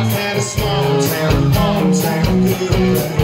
I've had a small town, hometown, good.